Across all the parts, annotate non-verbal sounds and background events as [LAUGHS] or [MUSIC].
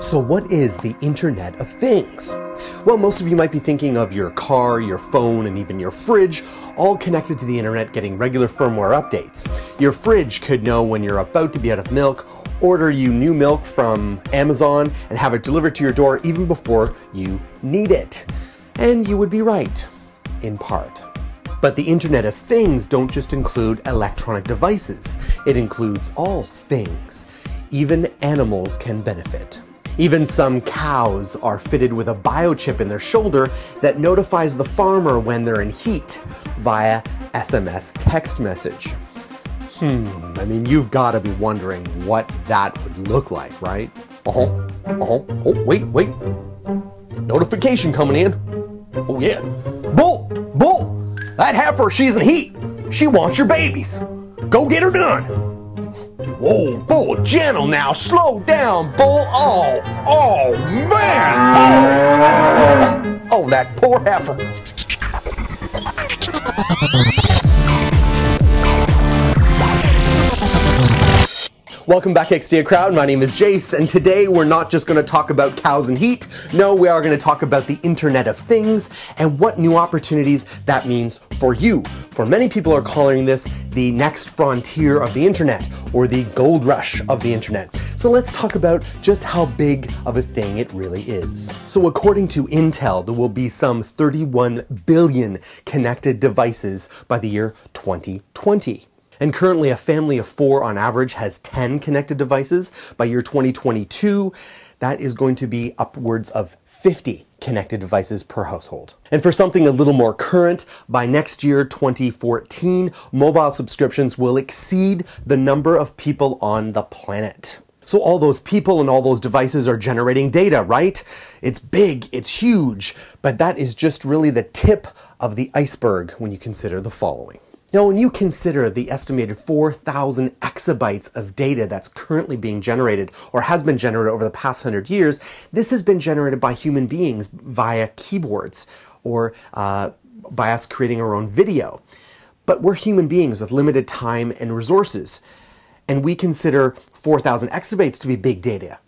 So, what is the Internet of Things? Well, most of you might be thinking of your car, your phone, and even your fridge, all connected to the internet getting regular firmware updates. Your fridge could know when you're about to be out of milk, order you new milk from Amazon, and have it delivered to your door even before you need it. And you would be right, in part. But the Internet of Things don't just include electronic devices, it includes all things. Even animals can benefit. Even some cows are fitted with a biochip in their shoulder that notifies the farmer when they're in heat via SMS text message. Hmm, I mean, you've got to be wondering what that would look like, right? Uh huh. Uh huh. Oh, wait, wait. Notification coming in. Oh, yeah. Bull! Bull! That heifer, she's in heat. She wants your babies. Go get her done. Whoa, Bull, gentle now. Slow down, Bull. Oh, oh, man. Oh, oh that poor heifer. Welcome back, XDA crowd. My name is Jayce, and today we're not just going to talk about cows and heat. No, we are going to talk about the Internet of Things and what new opportunities that means for you. For many people are calling this the next frontier of the internet or the gold rush of the internet. So let's talk about just how big of a thing it really is. So according to Intel, there will be some 31 billion connected devices by the year 2020. And currently, a family of four on average has 10 connected devices. By year 2022, that is going to be upwards of 50 connected devices per household. And for something a little more current, by next year, 2014, mobile subscriptions will exceed the number of people on the planet. So all those people and all those devices are generating data, right? It's big, it's huge, but that is just really the tip of the iceberg when you consider the following. Now, when you consider the estimated 4,000 exabytes of data that's currently being generated or has been generated over the past 100 years, this has been generated by human beings via keyboards or uh, by us creating our own video. But we're human beings with limited time and resources, and we consider 4,000 exabytes to be big data.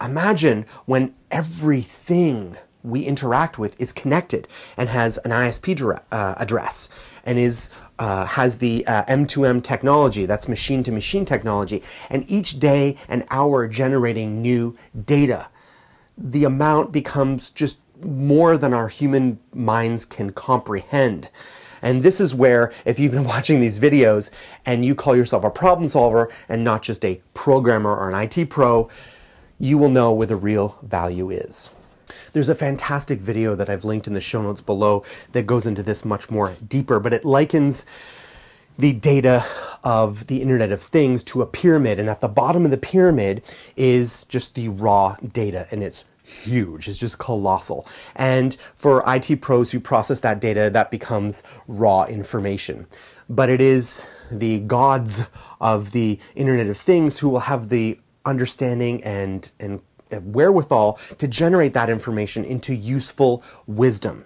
Imagine when everything we interact with is connected and has an ISP uh, address and is uh, has the uh, M2M technology, that's machine to machine technology, and each day and hour generating new data. The amount becomes just more than our human minds can comprehend. And this is where, if you've been [LAUGHS] watching these videos and you call yourself a problem solver and not just a programmer or an IT pro, you will know where the real value is. There's a fantastic video that I've linked in the show notes below that goes into this much more deeper, but it likens the data of the Internet of Things to a pyramid, and at the bottom of the pyramid is just the raw data, and it's huge. It's just colossal. And for IT pros who process that data, that becomes raw information. But it is the gods of the Internet of Things who will have the understanding and, and wherewithal to generate that information into useful wisdom.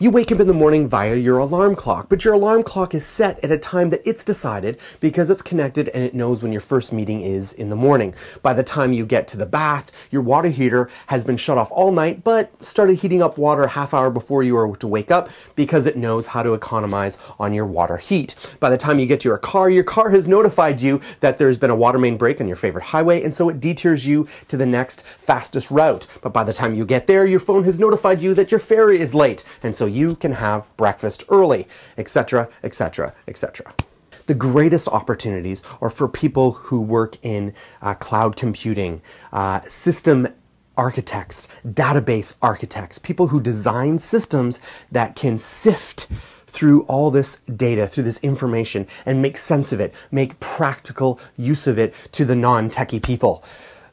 You wake up in the morning via your alarm clock, but your alarm clock is set at a time that it's decided because it's connected and it knows when your first meeting is in the morning. By the time you get to the bath, your water heater has been shut off all night, but started heating up water a half hour before you are to wake up because it knows how to economize on your water heat. By the time you get to your car, your car has notified you that there's been a water main break on your favorite highway, and so it detours you to the next fastest route. But by the time you get there, your phone has notified you that your ferry is late, and so you can have breakfast early, etc., etc., etc. The greatest opportunities are for people who work in uh, cloud computing, uh, system architects, database architects, people who design systems that can sift through all this data, through this information, and make sense of it, make practical use of it to the non techie people.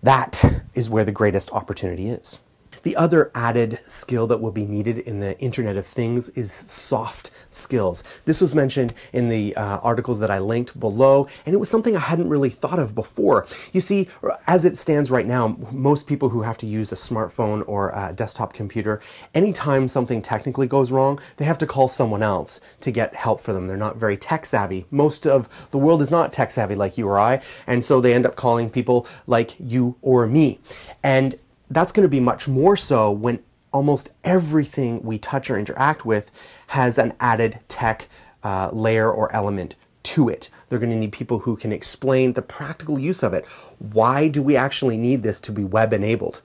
That is where the greatest opportunity is. The other added skill that will be needed in the Internet of Things is soft skills. This was mentioned in the uh, articles that I linked below, and it was something I hadn't really thought of before. You see, as it stands right now, most people who have to use a smartphone or a desktop computer, anytime something technically goes wrong, they have to call someone else to get help for them. They're not very tech savvy. Most of the world is not tech savvy like you or I, and so they end up calling people like you or me. And that's going to be much more so when almost everything we touch or interact with has an added tech uh, layer or element to it. They're going to need people who can explain the practical use of it. Why do we actually need this to be web enabled?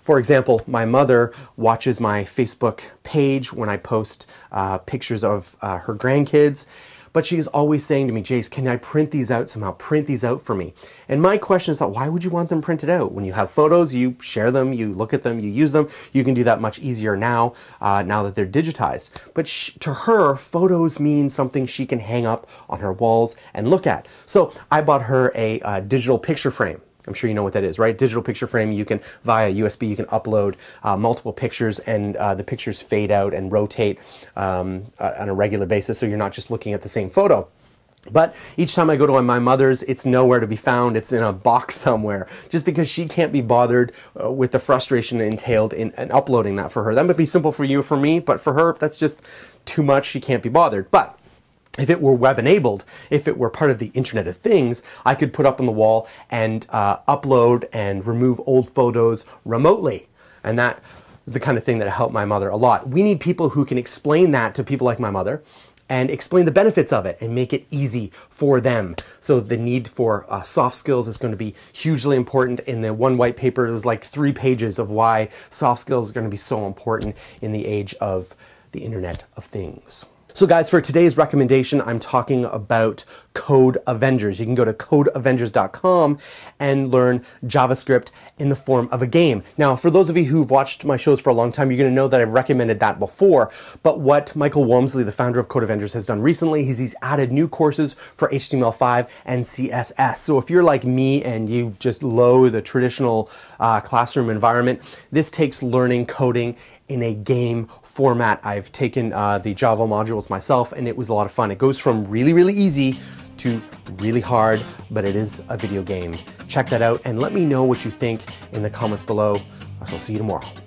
For example, my mother watches my Facebook page when I post uh, pictures of uh, her grandkids. But she is always saying to me, Jayce, can I print these out somehow? Print these out for me. And my question is that why would you want them printed out? When you have photos, you share them, you look at them, you use them. You can do that much easier now, uh, now that they're digitized. But to her, photos mean something she can hang up on her walls and look at. So I bought her a uh, digital picture frame. I'm sure you know what that is, right? Digital picture frame, you can, via USB, you can upload uh, multiple pictures and uh, the pictures fade out and rotate um, uh, on a regular basis so you're not just looking at the same photo. But each time I go to my mother's, it's nowhere to be found. It's in a box [LAUGHS] somewhere, just because she can't be bothered uh, with the frustration entailed in, in uploading that for her. That might be simple for you for me, but for her, that's just too much. She can't be bothered. But if it were web enabled, if it were part of the Internet of Things, I could put up on the wall and uh, upload and remove old photos remotely. And that is the kind of thing that helped my mother a lot. We need people who can explain that to people like my mother and explain the benefits of it and make it easy for them. So the need for uh, soft skills is going to be hugely important. In the one white paper, it was like three pages of why soft skills are going to be so important in the age of the Internet of Things. So guys, for today's recommendation, I'm talking about Code Avengers. You can go to codeavengers.com and learn JavaScript in the form of a game. Now, for those of you who've watched my shows for a long time, you're going to know that I've recommended that before. But what Michael Walmsley, the founder of Code Avengers, has done recently is he's added new courses for HTML5 and CSS. So if you're like me and you just loathe the traditional uh, classroom environment, this takes learning coding in a game format. I've taken uh, the Java modules myself and it was a lot of fun. It goes from really, really easy to really hard, but it is a video game. Check that out and let me know what you think in the comments below. I'll see you tomorrow.